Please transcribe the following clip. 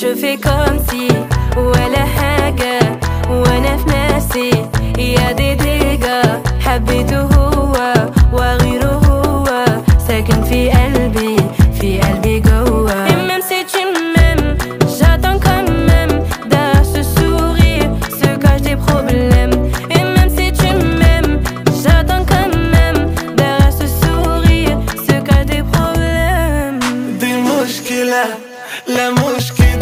je fais comme si ولا حاجة وأنا في نفسي يا دي ديجا حبيته هو وغيره هو ساكن في قلبي في قلبي جوا MM c'est tu m'aimes j'attends quand même dans ce sourire se cache des problèmes et même si tu m'aimes j'attends quand même dans ce sourire se cache des problèmes دي المشكلة لا مشكلة